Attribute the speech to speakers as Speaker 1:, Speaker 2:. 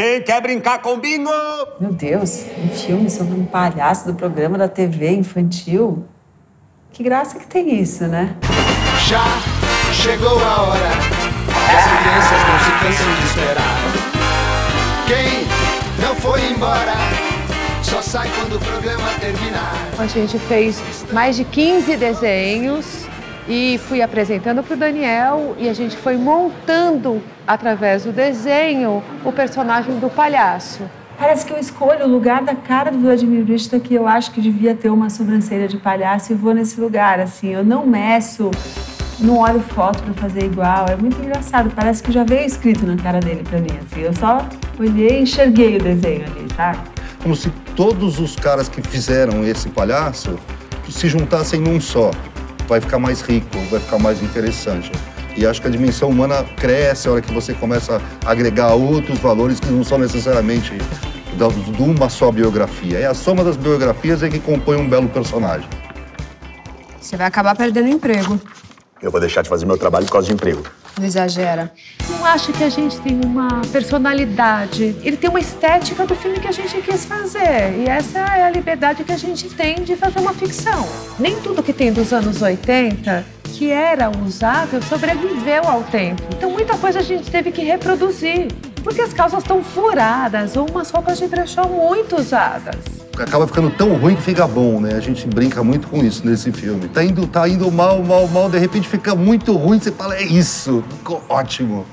Speaker 1: Quem quer brincar com bingo?
Speaker 2: Meu Deus, um filme sobre um palhaço do programa da TV infantil? Que graça que tem isso, né?
Speaker 3: Já chegou a hora. As crianças não se cansam de esperar. Quem não foi embora só sai quando o programa terminar.
Speaker 4: A gente fez mais de 15 desenhos e fui apresentando para o Daniel e a gente foi montando através do desenho o personagem do palhaço.
Speaker 2: Parece que eu escolho o lugar da cara do Vladimir Brista que eu acho que devia ter uma sobrancelha de palhaço e vou nesse lugar, assim. Eu não meço, não olho foto para fazer igual. É muito engraçado. Parece que já veio escrito na cara dele para mim, assim. Eu só olhei e enxerguei o desenho ali, sabe?
Speaker 5: Como se todos os caras que fizeram esse palhaço se juntassem num só vai ficar mais rico, vai ficar mais interessante. E acho que a dimensão humana cresce a hora que você começa a agregar outros valores que não são necessariamente de uma só biografia. É a soma das biografias é que compõe um belo personagem.
Speaker 6: Você vai acabar perdendo emprego.
Speaker 7: Eu vou deixar de fazer meu trabalho por causa de emprego.
Speaker 6: Não exagera.
Speaker 4: Não acha que a gente tem uma personalidade? Ele tem uma estética do filme que a gente quis fazer. E essa é a liberdade que a gente tem de fazer uma ficção. Nem tudo que tem dos anos 80 que era usável sobreviveu ao tempo. Então muita coisa a gente teve que reproduzir. Porque as calças estão furadas ou umas roupas de brechó muito usadas.
Speaker 5: Acaba ficando tão ruim que fica bom, né? A gente brinca muito com isso nesse filme. Tá indo, tá indo mal, mal, mal, de repente fica muito ruim, você fala, é isso, ficou ótimo.